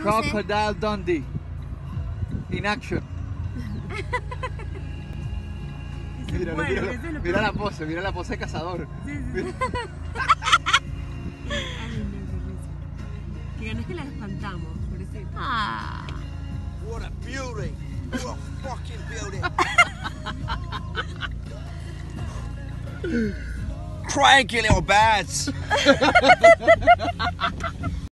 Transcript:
Crocodile Dundee. In action. Mira, Bueno, mira, mira la pose, mira la pose de cazador. Sí, sí. Ay, no, qué. Que ganas que la espantamos, pobrecita. Ah. What a beauty! What a fucking beauty! Cranky little bats!